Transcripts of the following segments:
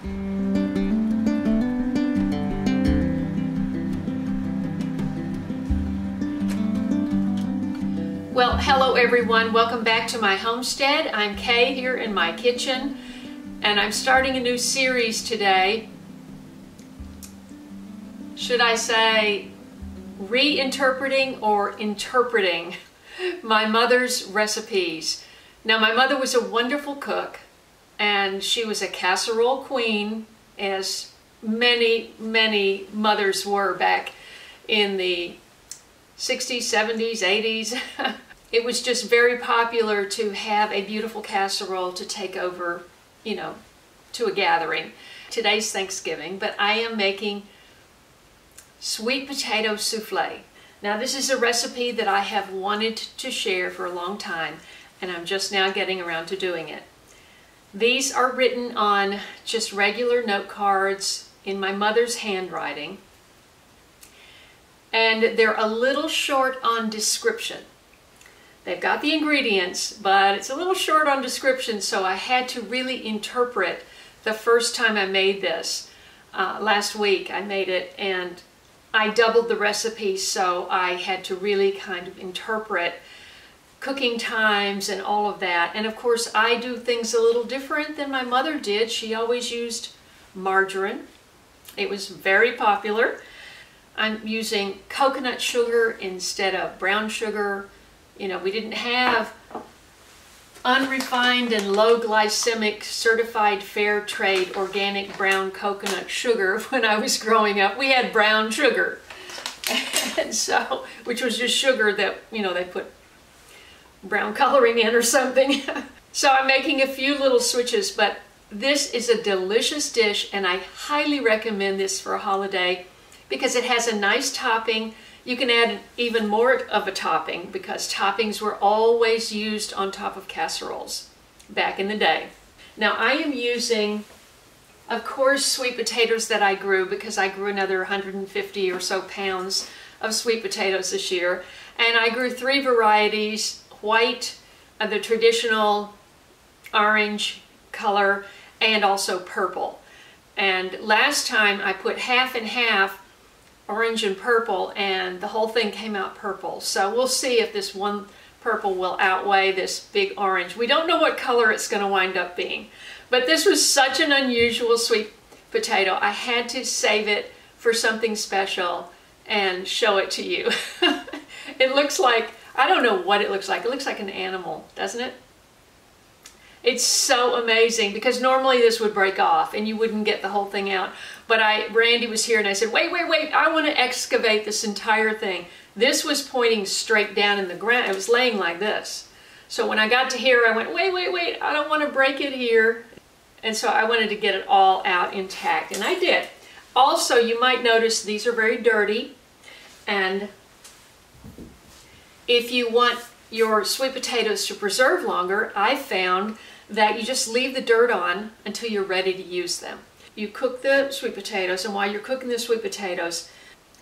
Well, hello everyone. Welcome back to my homestead. I'm Kaye here in my kitchen and I'm starting a new series today. Should I say reinterpreting or interpreting my mother's recipes. Now my mother was a wonderful cook and she was a casserole queen as many, many mothers were back in the 60s, 70s, 80s. it was just very popular to have a beautiful casserole to take over, you know, to a gathering. Today's Thanksgiving, but I am making sweet potato souffle. Now this is a recipe that I have wanted to share for a long time and I'm just now getting around to doing it. These are written on just regular note cards in my mother's handwriting and they're a little short on description. They've got the ingredients, but it's a little short on description, so I had to really interpret the first time I made this. Uh, last week I made it and I doubled the recipe, so I had to really kind of interpret cooking times and all of that. And of course, I do things a little different than my mother did. She always used margarine. It was very popular. I'm using coconut sugar instead of brown sugar. You know, we didn't have unrefined and low glycemic certified fair trade organic brown coconut sugar when I was growing up. We had brown sugar. And so, which was just sugar that, you know, they put brown coloring in or something. so I'm making a few little switches, but this is a delicious dish and I highly recommend this for a holiday because it has a nice topping. You can add even more of a topping because toppings were always used on top of casseroles back in the day. Now I am using, of course, sweet potatoes that I grew because I grew another 150 or so pounds of sweet potatoes this year. And I grew three varieties, white, uh, the traditional orange color, and also purple. And last time I put half and half orange and purple and the whole thing came out purple. So we'll see if this one purple will outweigh this big orange. We don't know what color it's going to wind up being. But this was such an unusual sweet potato. I had to save it for something special and show it to you. it looks like, I don't know what it looks like. It looks like an animal, doesn't it? It's so amazing because normally this would break off and you wouldn't get the whole thing out. But I, Randy was here and I said, wait, wait, wait, I want to excavate this entire thing. This was pointing straight down in the ground. It was laying like this. So when I got to here, I went, wait, wait, wait, I don't want to break it here. And so I wanted to get it all out intact, and I did. Also, you might notice these are very dirty, and if you want your sweet potatoes to preserve longer, I found that you just leave the dirt on until you're ready to use them. You cook the sweet potatoes, and while you're cooking the sweet potatoes,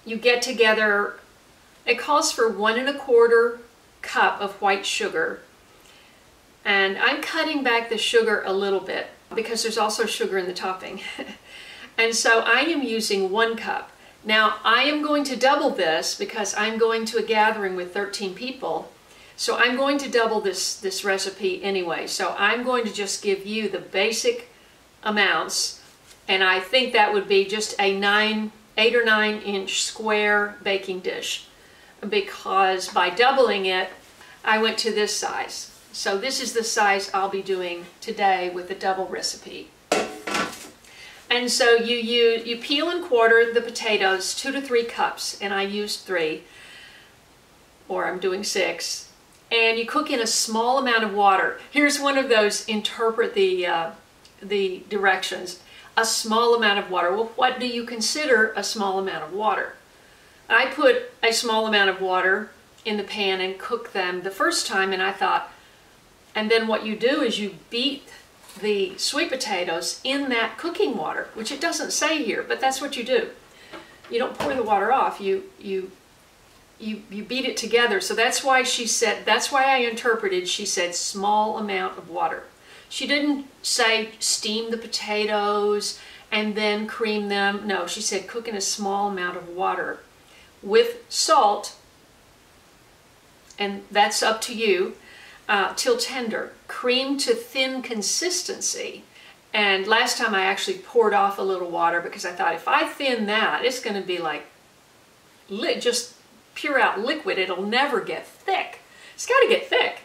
you get together, it calls for one and a quarter cup of white sugar. And I'm cutting back the sugar a little bit because there's also sugar in the topping. and so I am using one cup. Now I am going to double this because I'm going to a gathering with 13 people so I'm going to double this, this recipe anyway. So I'm going to just give you the basic amounts and I think that would be just a nine, eight or nine inch square baking dish because by doubling it, I went to this size. So this is the size I'll be doing today with the double recipe. And so you, you, you peel and quarter the potatoes, two to three cups, and I used three, or I'm doing six and you cook in a small amount of water. Here's one of those interpret the, uh, the directions. A small amount of water. Well, what do you consider a small amount of water? I put a small amount of water in the pan and cook them the first time and I thought, and then what you do is you beat the sweet potatoes in that cooking water, which it doesn't say here, but that's what you do. You don't pour the water off, you, you you, you beat it together. So that's why she said, that's why I interpreted, she said small amount of water. She didn't say steam the potatoes and then cream them. No, she said cook in a small amount of water with salt, and that's up to you, uh, till tender. Cream to thin consistency. And last time I actually poured off a little water because I thought if I thin that, it's going to be like just pure out liquid. It'll never get thick. It's got to get thick.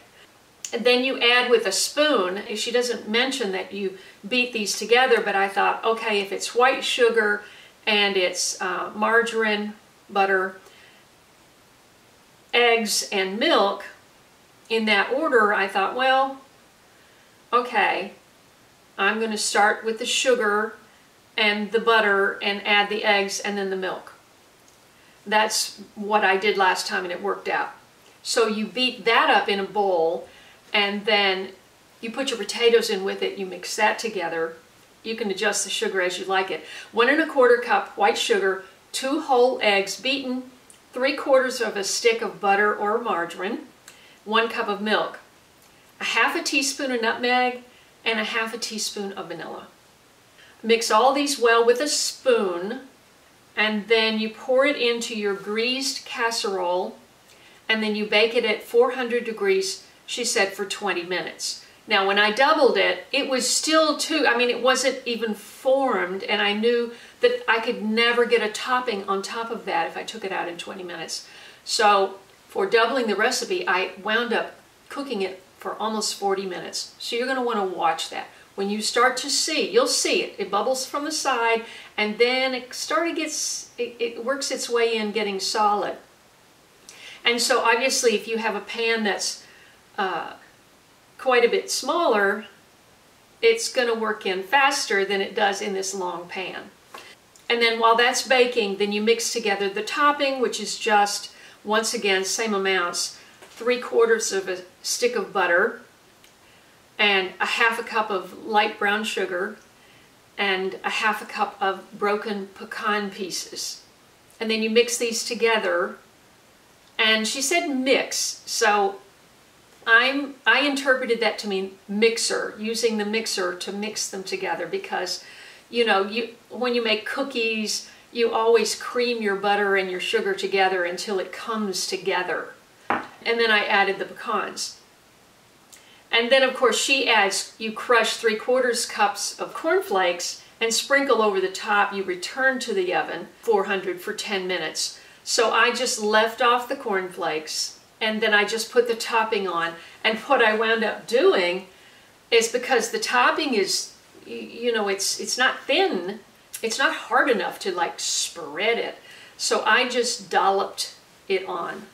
And then you add with a spoon. She doesn't mention that you beat these together, but I thought, okay, if it's white sugar and it's uh, margarine, butter, eggs, and milk in that order, I thought, well, okay, I'm going to start with the sugar and the butter and add the eggs and then the milk. That's what I did last time and it worked out. So you beat that up in a bowl and then you put your potatoes in with it, you mix that together. You can adjust the sugar as you like it. One and a quarter cup white sugar, two whole eggs beaten, three quarters of a stick of butter or margarine, one cup of milk, a half a teaspoon of nutmeg, and a half a teaspoon of vanilla. Mix all these well with a spoon and then you pour it into your greased casserole and then you bake it at 400 degrees, she said, for 20 minutes. Now, when I doubled it, it was still too, I mean, it wasn't even formed, and I knew that I could never get a topping on top of that if I took it out in 20 minutes. So, for doubling the recipe, I wound up cooking it for almost 40 minutes. So you're going to want to watch that. When you start to see, you'll see it. It bubbles from the side, and then it started gets, it, it works its way in getting solid. And so obviously if you have a pan that's uh, quite a bit smaller, it's going to work in faster than it does in this long pan. And then while that's baking, then you mix together the topping, which is just, once again, same amounts, three quarters of a stick of butter, and a half a cup of light brown sugar, and a half a cup of broken pecan pieces. And then you mix these together and she said mix, so I'm I interpreted that to mean mixer, using the mixer to mix them together because you know, you when you make cookies, you always cream your butter and your sugar together until it comes together. And then I added the pecans. And then of course she adds, you crush three quarters cups of cornflakes and sprinkle over the top. You return to the oven, 400 for 10 minutes. So I just left off the cornflakes and then I just put the topping on. And what I wound up doing is because the topping is, you know, it's, it's not thin, it's not hard enough to like spread it. So I just dolloped it on.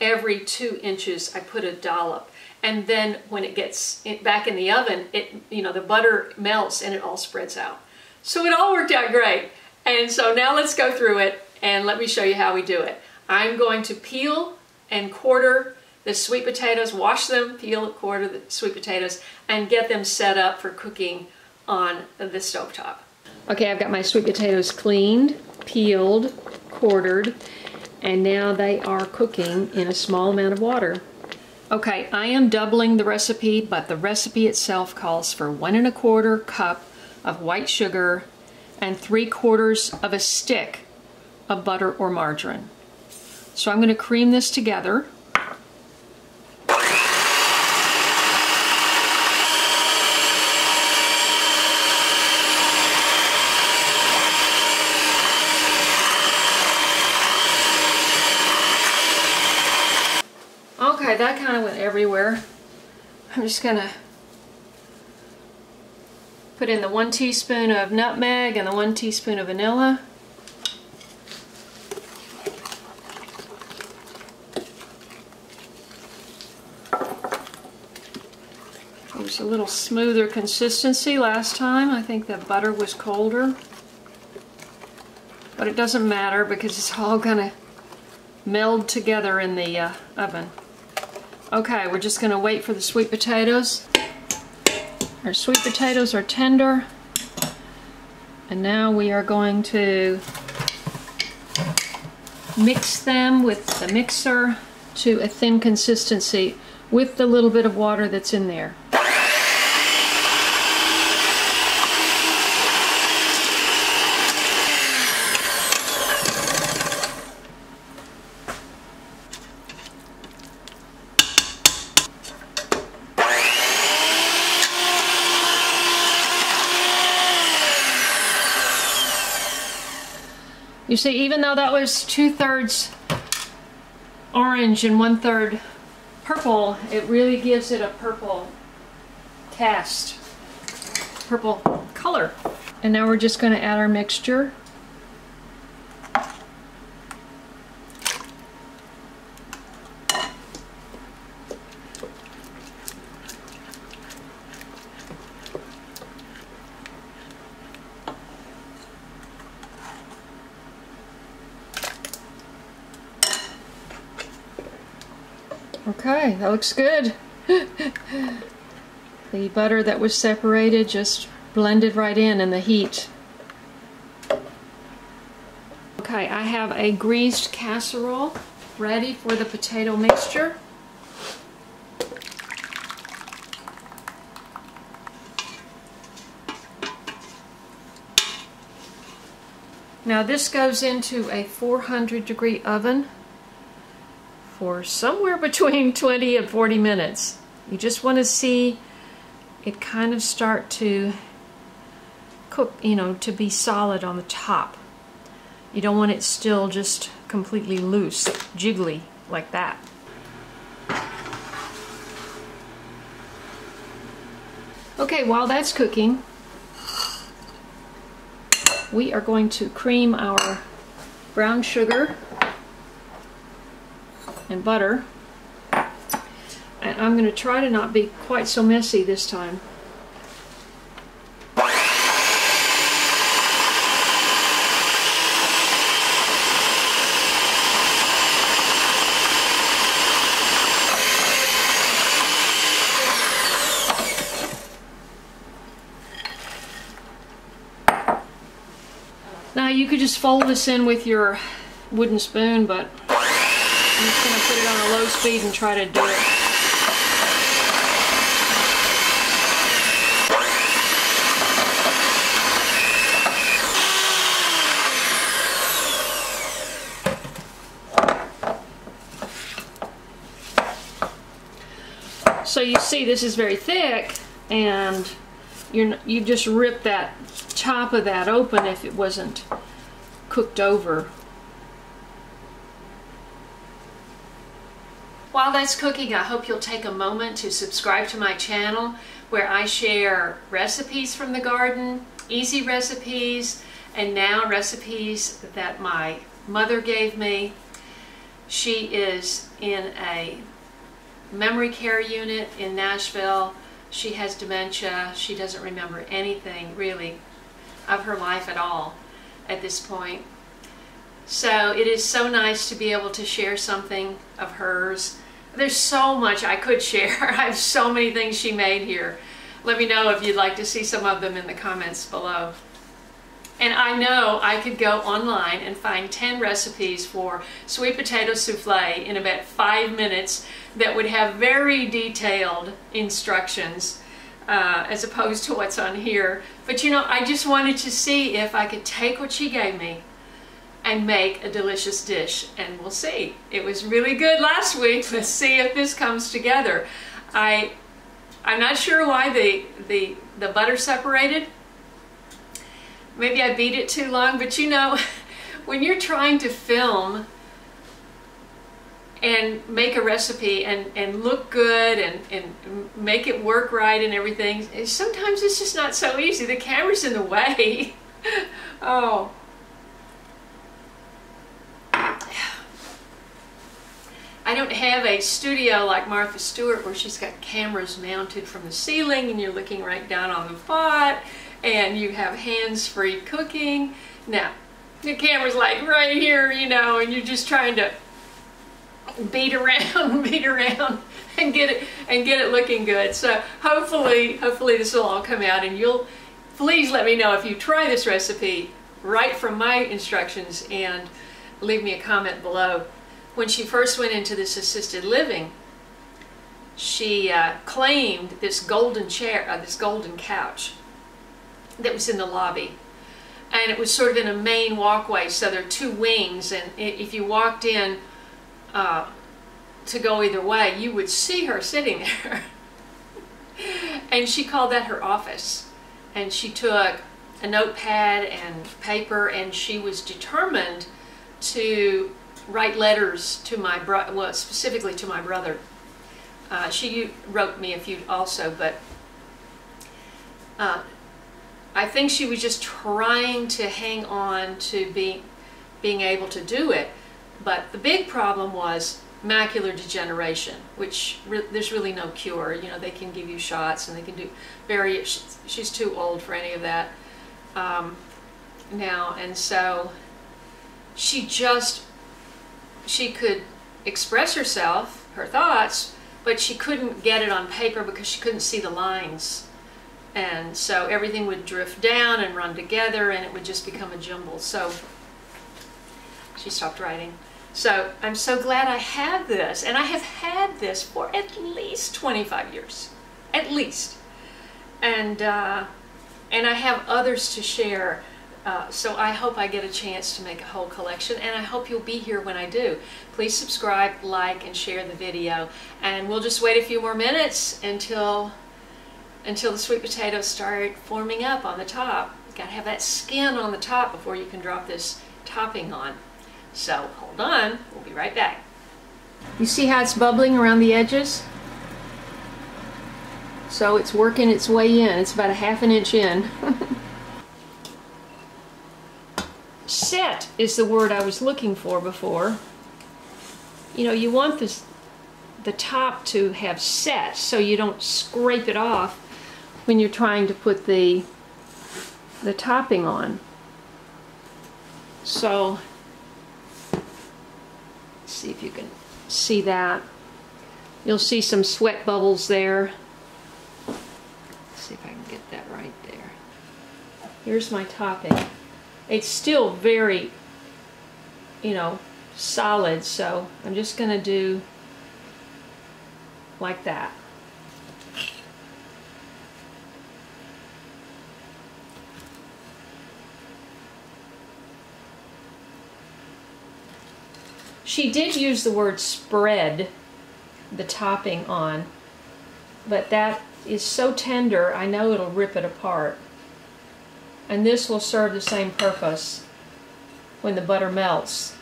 Every two inches I put a dollop. And then when it gets back in the oven, it, you know, the butter melts and it all spreads out. So it all worked out great. And so now let's go through it and let me show you how we do it. I'm going to peel and quarter the sweet potatoes, wash them, peel, and quarter the sweet potatoes, and get them set up for cooking on the stove top. Okay, I've got my sweet potatoes cleaned, peeled, quartered, and now they are cooking in a small amount of water. Okay, I am doubling the recipe, but the recipe itself calls for one and a quarter cup of white sugar and three quarters of a stick of butter or margarine. So I'm going to cream this together. Okay, that kind of went everywhere. I'm just to put in the one teaspoon of nutmeg and the one teaspoon of vanilla. It was a little smoother consistency last time. I think the butter was colder. But it doesn't matter because it's all to meld together in the uh, oven. Okay, we're just going to wait for the sweet potatoes. Our sweet potatoes are tender. And now we are going to mix them with the mixer to a thin consistency with the little bit of water that's in there. You see, even though that was two-thirds orange and one-third purple, it really gives it a purple cast, purple color. And now we're just going to add our mixture. Okay, that looks good. the butter that was separated just blended right in in the heat. Okay, I have a greased casserole ready for the potato mixture. Now this goes into a 400 degree oven for somewhere between 20 and 40 minutes. You just want to see it kind of start to cook, you know, to be solid on the top. You don't want it still just completely loose, jiggly, like that. Okay, while that's cooking, we are going to cream our brown sugar and butter. And I'm going to try to not be quite so messy this time. Now you could just fold this in with your wooden spoon, but I'm just going to put it on a low speed and try to do it. So you see this is very thick and you're, you just rip that top of that open if it wasn't cooked over. While that's cooking, I hope you'll take a moment to subscribe to my channel where I share recipes from the garden, easy recipes, and now recipes that my mother gave me. She is in a memory care unit in Nashville. She has dementia. She doesn't remember anything really of her life at all at this point. So it is so nice to be able to share something of hers there's so much I could share. I have so many things she made here. Let me know if you'd like to see some of them in the comments below. And I know I could go online and find 10 recipes for sweet potato souffle in about five minutes that would have very detailed instructions uh, as opposed to what's on here. But you know, I just wanted to see if I could take what she gave me and make a delicious dish and we'll see. It was really good last week. Let's see if this comes together. I I'm not sure why the the the butter separated. Maybe I beat it too long, but you know, when you're trying to film and make a recipe and, and look good and, and make it work right and everything, sometimes it's just not so easy. The camera's in the way. oh, I don't have a studio like Martha Stewart where she's got cameras mounted from the ceiling and you're looking right down on the pot and you have hands-free cooking. Now, the camera's like right here, you know, and you're just trying to beat around, beat around and get it and get it looking good. So hopefully, hopefully this will all come out and you'll please let me know if you try this recipe right from my instructions and leave me a comment below when she first went into this assisted living, she uh, claimed this golden chair, uh, this golden couch that was in the lobby. And it was sort of in a main walkway, so there are two wings, and if you walked in uh, to go either way, you would see her sitting there. and she called that her office. And she took a notepad and paper, and she was determined to write letters to my brother, well, specifically to my brother. Uh, she wrote me a few also, but uh, I think she was just trying to hang on to be, being able to do it. But the big problem was macular degeneration, which re there's really no cure. You know, they can give you shots and they can do very, she's too old for any of that um, now. And so she just, she could express herself, her thoughts, but she couldn't get it on paper because she couldn't see the lines. And so everything would drift down and run together and it would just become a jumble. So she stopped writing. So I'm so glad I have this. And I have had this for at least 25 years. At least. And, uh, and I have others to share. Uh, so I hope I get a chance to make a whole collection and I hope you'll be here when I do. Please subscribe, like, and share the video. And we'll just wait a few more minutes until, until the sweet potatoes start forming up on the top. You've got to have that skin on the top before you can drop this topping on. So hold on, we'll be right back. You see how it's bubbling around the edges? So it's working its way in. It's about a half an inch in. set is the word I was looking for before. You know, you want this, the top to have set so you don't scrape it off when you're trying to put the, the topping on. So see if you can see that. You'll see some sweat bubbles there. Let's see if I can get that right there. Here's my topping. It's still very, you know, solid, so I'm just going to do like that. She did use the word spread the topping on, but that is so tender, I know it'll rip it apart. And this will serve the same purpose when the butter melts.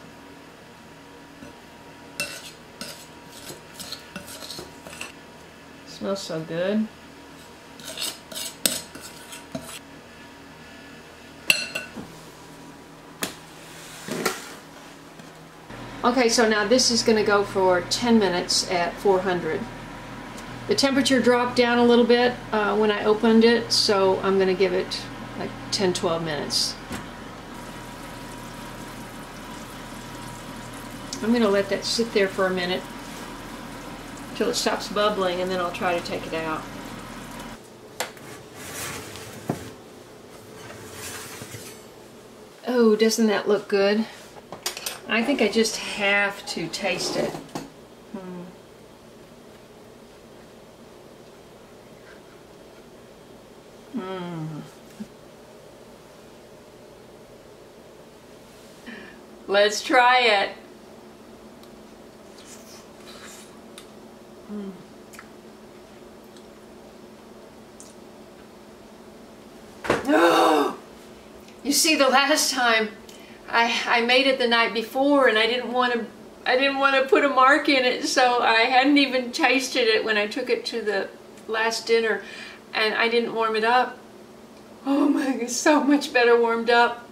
Smells so good. Okay, so now this is going to go for 10 minutes at 400. The temperature dropped down a little bit uh, when I opened it, so I'm going to give it like 10-12 minutes. I'm going to let that sit there for a minute until it stops bubbling and then I'll try to take it out. Oh, doesn't that look good? I think I just have to taste it. Let's try it. Mm. you see, the last time I, I made it the night before and I didn't want to I didn't want to put a mark in it so I hadn't even tasted it when I took it to the last dinner and I didn't warm it up. Oh my god, so much better warmed up.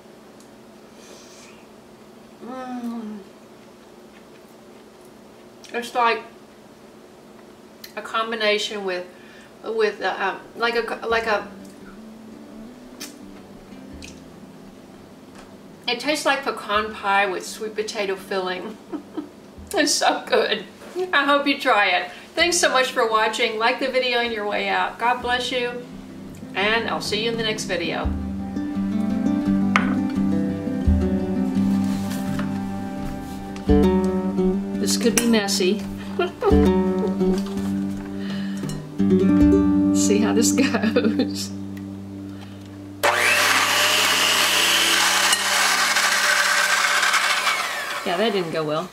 It's like a combination with with uh, like a like a It tastes like pecan pie with sweet potato filling. it's so good. I hope you try it. Thanks so much for watching. Like the video on your way out. God bless you. And I'll see you in the next video. Could be messy. see how this goes. Yeah, that didn't go well.